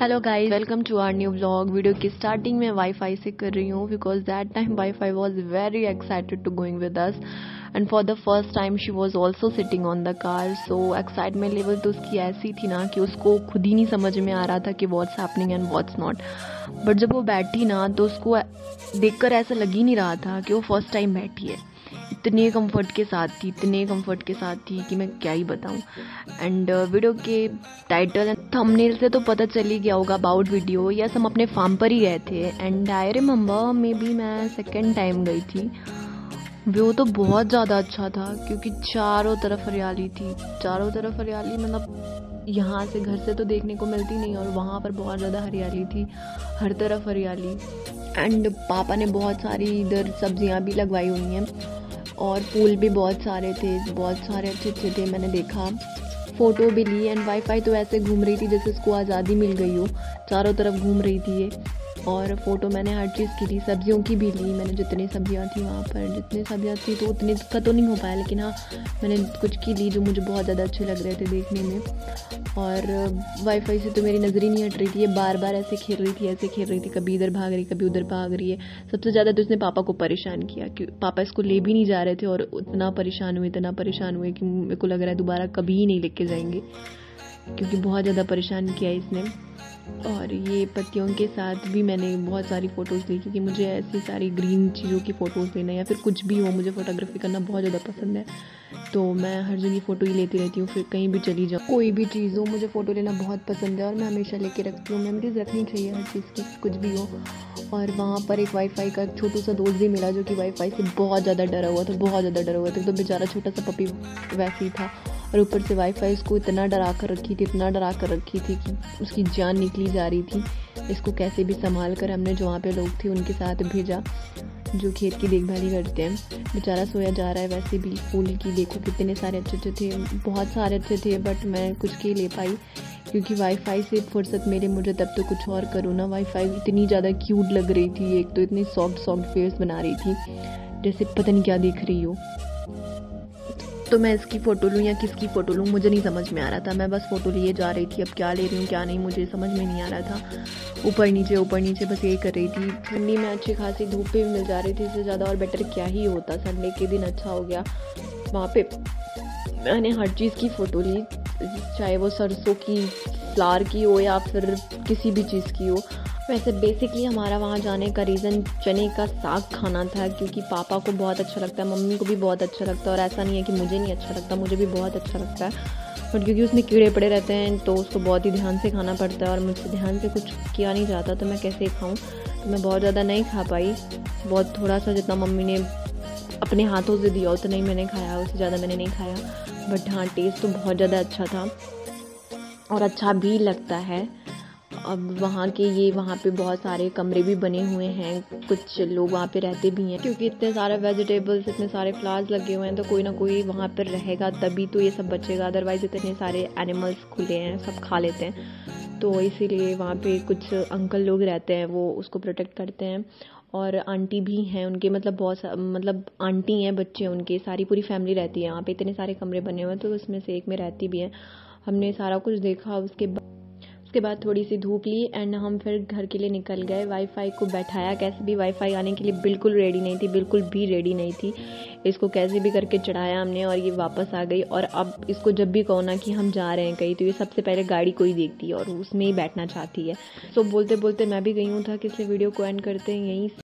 Hello guys welcome to our new blog video की starting में wifi से कर रही हूँ because that time WiFi was very excited to going with us and for the first time she was also sitting on the car so excitement level तो उसकी ऐसी थी ना कि उसको खुद ही नहीं समझ में आ रहा था कि what's happening and what's not but जब वो बैठी ना तो उसको देखकर ऐसा लग ही नहीं रहा था कि वो फ़र्स्ट टाइम बैठी है। इतने कंफर्ट के साथ थी, इतने कंफर्ट के साथ थी कि मैं क्या ही बताऊँ। एंड वीडियो के टाइटल थंबनेल से तो पता चल ही गया होगा अबाउट वीडियो यस हम अपने फार्म पर ही गए थे। And I remember maybe मैं सेकेंड टाइम गई थी। व्यू तो बहुत ज़्यादा अच्छा था, क्योंकि चारों तरफ़ हरियाली थी। चारों तरफ़ हरियाली मतलब यहाँ से घर से तो देखने को मिलती नहीं, और वहाँ पर बहुत ज़्यादा हरियाली थी। हर तरफ़ हरियाली। एंड पापा ने बहुत सारी इधर सब्ज़ियाँ भी लगवाई हुई हैं, और फूल भी बहुत सारे थे। बहुत सारे अच्छे अच्छे थे, मैंने देखा। फ़ोटो भी ली एंड वाईफाई तो ऐसे घूम रही थी जैसे उसको आज़ादी मिल गई हो। चारों तरफ़ घूम रही थी ये। और फ़ोटो मैंने हर चीज़ की ली सब्जियों की भी ली, मैंने जितनी सब्ज़ियाँ थी वहाँ पर, जितनी सब्ज़ियाँ थी तो उतनी का तो नहीं हो पाया, लेकिन हाँ मैंने कुछ की ली जो मुझे बहुत ज़्यादा अच्छे लग रहे थे देखने में। और वाईफाई से तो मेरी नज़र ही नहीं हट रही थी, ये बार बार ऐसे खेल रही थी, ऐसे खेल रही थी, कभी इधर भाग रही, कभी उधर भाग रही है। सबसे ज़्यादा तो उसने पापा को परेशान किया कि पापा इसको ले भी नहीं जा रहे थे और इतना परेशान हुए, इतना परेशान हुए कि मेरे को लग रहा है दोबारा कभी ही नहीं लेके जाएँगे। क्योंकि बहुत ज़्यादा परेशान किया इसने। और ये पत्तियों के साथ भी मैंने बहुत सारी फ़ोटोज़ ली, क्योंकि मुझे ऐसी सारी ग्रीन चीज़ों की फ़ोटोज़ लेना या फिर कुछ भी हो, मुझे फ़ोटोग्राफी करना बहुत ज़्यादा पसंद है। तो मैं हर जगह फ़ोटो ही लेती रहती हूँ, फिर कहीं भी चली जाऊँ। कोई भी चीज़ हो, मुझे फ़ोटो लेना बहुत पसंद है और मैं हमेशा लेके रखती हूँ। मेमरीज रखनी चाहिए हर चीज़ की, कुछ भी हो। और वहाँ पर एक वाईफाई का एक छोटू सा दोस्त भी मिला, जो कि वाईफाई से बहुत ज़्यादा डरा हुआ था, बहुत ज़्यादा डरा हुआ था। तो बेचारा छोटा सा पपी वैसे ही था। और ऊपर से वाईफाई इसको इतना डरा कर रखी थी, इतना डरा कर रखी थी कि उसकी जान निकली जा रही थी। इसको कैसे भी संभाल कर हमने जो वहाँ पे लोग थे उनके साथ भेजा, जो खेत की देखभाल ही करते हैं। बेचारा सोया जा रहा है वैसे भी फूल की, देखो कितने सारे अच्छे अच्छे थे, बहुत सारे अच्छे थे बट मैं कुछ के ले पाई, क्योंकि वाईफाई से फुर्सत मेरे, मुझे तब तो कुछ और करूँ ना। वाईफाई इतनी ज़्यादा क्यूट लग रही थी, एक तो इतनी सॉफ्ट सॉफ्ट फेस बना रही थी, जैसे पता नहीं क्या देख रही हो। तो मैं इसकी फ़ोटो लूँ या किसकी फ़ोटो लूँ, मुझे नहीं समझ में आ रहा था। मैं बस फ़ोटो लिए जा रही थी, अब क्या ले रही हूँ, क्या नहीं, मुझे समझ में नहीं आ रहा था। ऊपर नीचे ऊपर नीचे बस यही कर रही थी। ठंडी में अच्छी खासी धूप भी मिल जा रही थी, इससे ज़्यादा और बेटर क्या ही होता। संडे के दिन अच्छा हो गया। वहाँ पे मैंने हर चीज़ की फ़ोटो ली, चाहे वो सरसों की फ्लावर की हो या फिर किसी भी चीज़ की हो। वैसे बेसिकली हमारा वहाँ जाने का रीज़न चने का साग खाना था क्योंकि पापा को बहुत अच्छा लगता है, मम्मी को भी बहुत अच्छा लगता है और ऐसा नहीं है कि मुझे नहीं अच्छा लगता, मुझे भी बहुत अच्छा लगता है। बट क्योंकि उसमें कीड़े पड़े रहते हैं तो उसको बहुत ही ध्यान से खाना पड़ता है और मुझसे ध्यान से कुछ किया नहीं जाता तो मैं कैसे खाऊँ? तो मैं बहुत ज़्यादा नहीं खा पाई। बहुत थोड़ा सा जितना मम्मी ने अपने हाथों से दिया, उतना ही मैंने खाया, उससे ज़्यादा मैंने नहीं खाया। बट हाँ टेस्ट तो बहुत ज़्यादा अच्छा था। और अच्छा भी लगता है। अब वहाँ के ये वहाँ पे बहुत सारे कमरे भी बने हुए हैं। कुछ लोग वहाँ पे रहते भी हैं, क्योंकि इतने सारे वेजिटेबल्स इतने सारे फ्लावर्स लगे हुए हैं तो कोई ना कोई वहाँ पर रहेगा तभी तो ये सब बचेगा। अदरवाइज़ इतने सारे एनिमल्स खुले हैं, सब खा लेते हैं। तो इसीलिए वहाँ पे कुछ अंकल लोग रहते हैं, वो उसको प्रोटेक्ट करते हैं। और आंटी भी हैं उनके मतलब बहुत मतलब आंटी हैं बच्चे उनके, सारी पूरी फैमिली रहती है। वहाँ पे इतने सारे कमरे बने हुए हैं तो उसमें से एक में रहती भी हैं। हमने सारा कुछ देखा, उसके बाद उसके बाद थोड़ी सी धूप ली एंड हम फिर घर के लिए निकल गए। वाईफाई को बैठाया। कैसे भी वाईफाई आने के लिए बिल्कुल रेडी नहीं थी, बिल्कुल भी रेडी नहीं थी। इसको कैसे भी करके चढ़ाया हमने और ये वापस आ गई। और अब इसको जब भी कहो ना कि हम जा रहे हैं कहीं तो ये सबसे पहले गाड़ी को ही देखती है और उसमें ही बैठना चाहती है। सो बोलते बोलते मैं भी गई हूँ, था कि इसलिए वीडियो को एंड करते हैं, यहीं